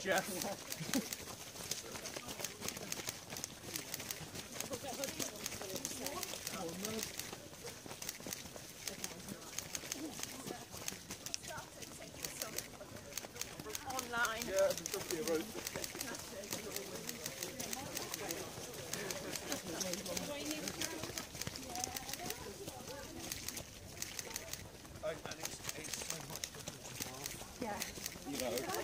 Jeff. Online. Yeah, a it's, well. Yeah. You know,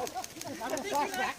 I'm a flashback.